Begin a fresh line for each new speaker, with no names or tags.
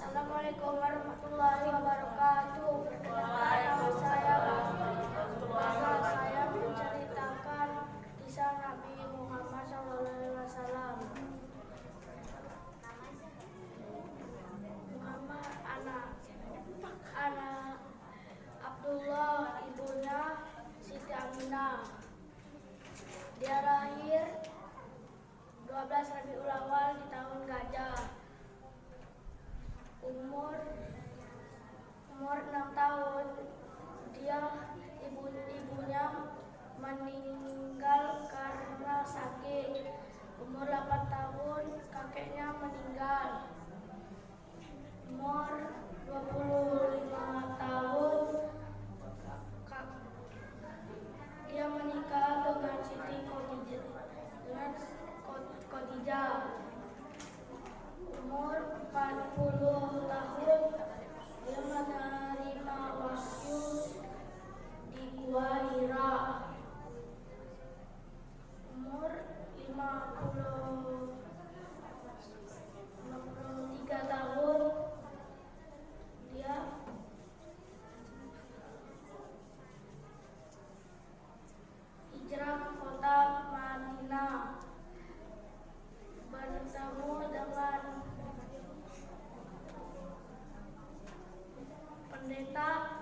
myself. meninggal karena sakit. Umur 18 pendeta